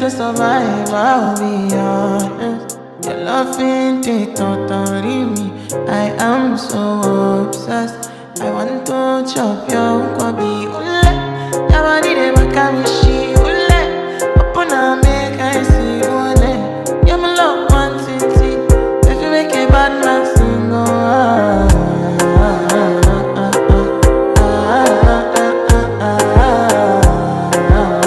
to survive, I'll be honest. Your love ain't it totally me. I am so obsessed. I want to chop your kwabi. Ule, yabani de makamishi. Ule, a make I see. Ule, you're my love, one city. If you make a bad man.